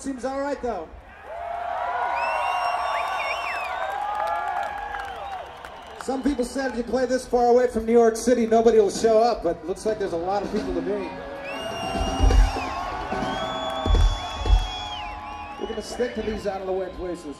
seems all right though. Some people said if you play this far away from New York City, nobody will show up, but looks like there's a lot of people to meet. We're gonna stick to these out of the way places.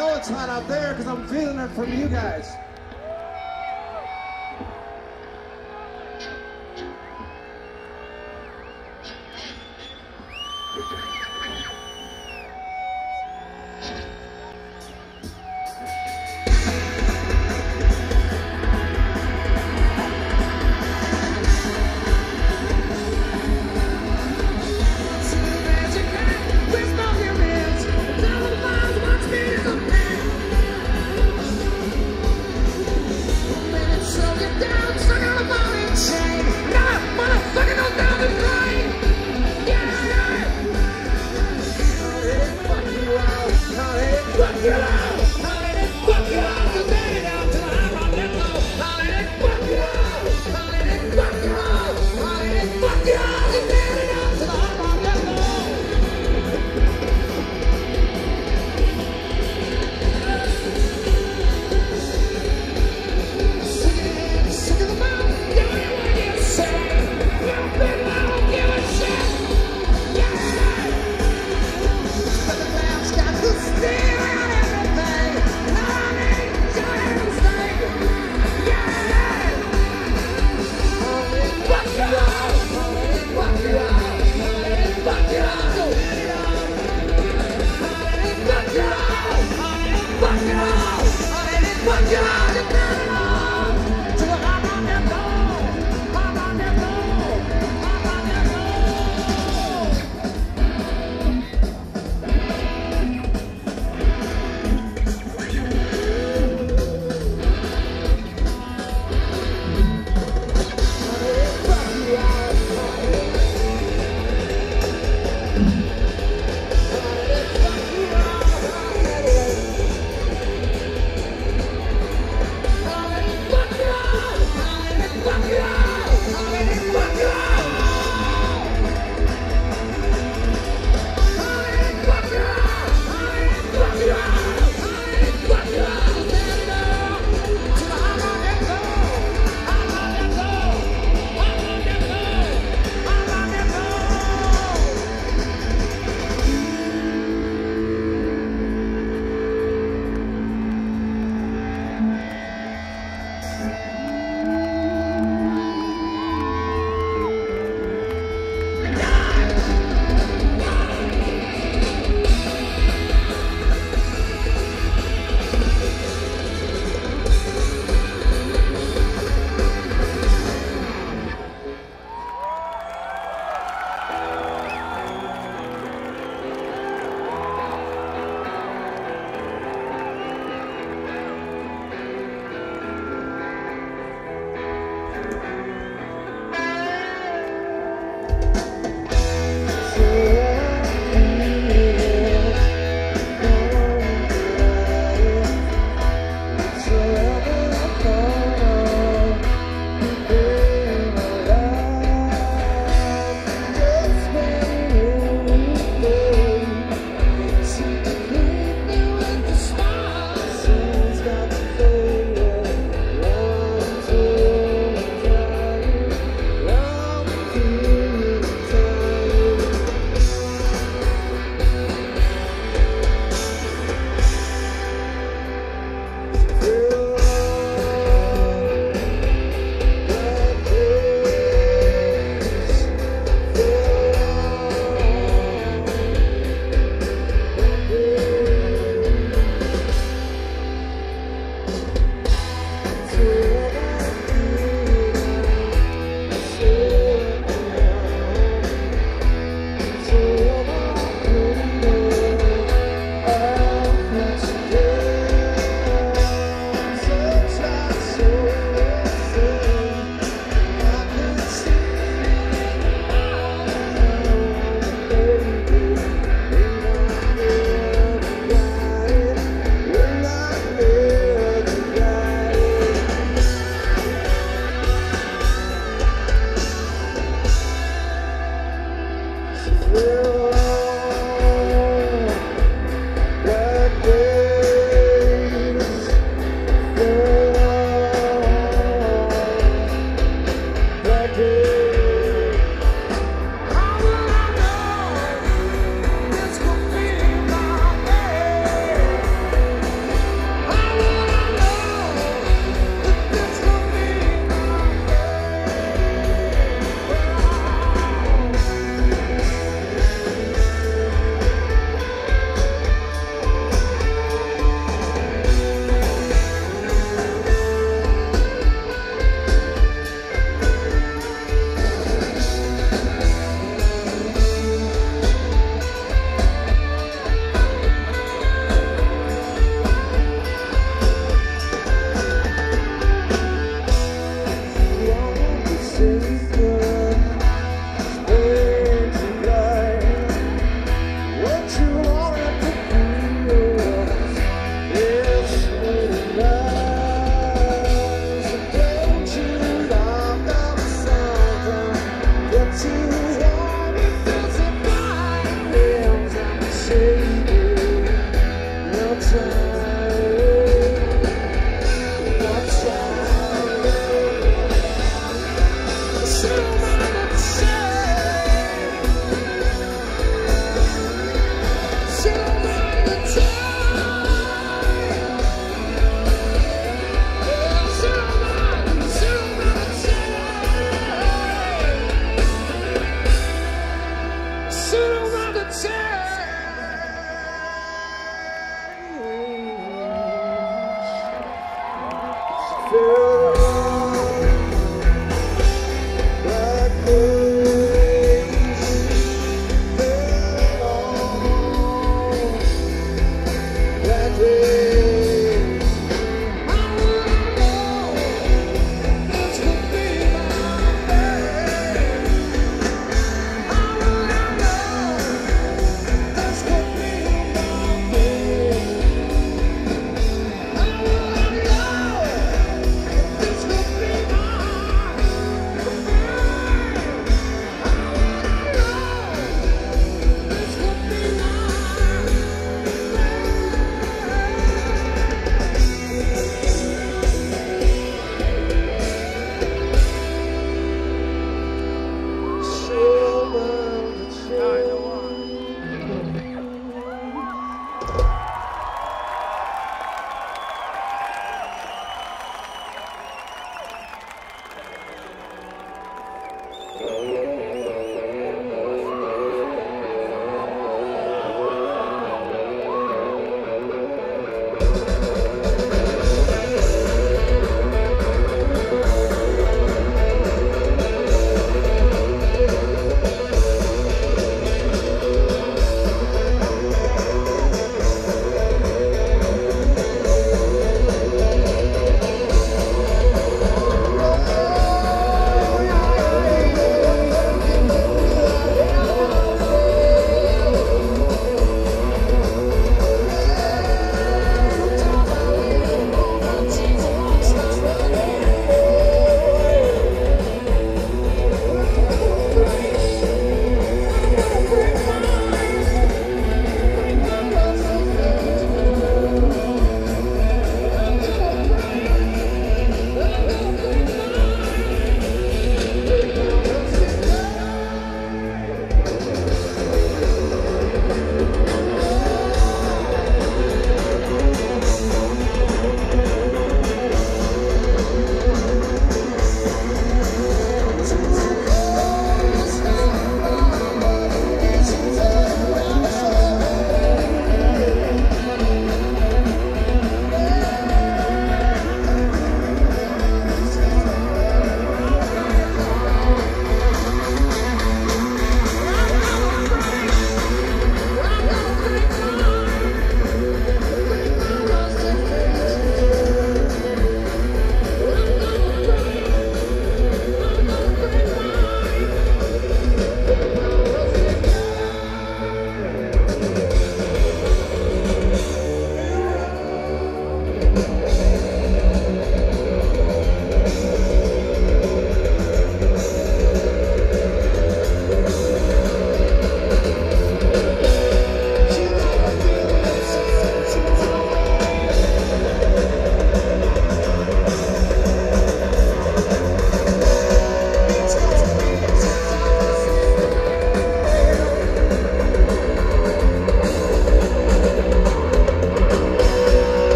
Know it's hot out there because I'm feeling it from you guys.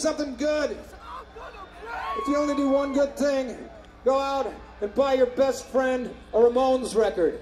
Something good. If you only do one good thing, go out and buy your best friend a Ramones record.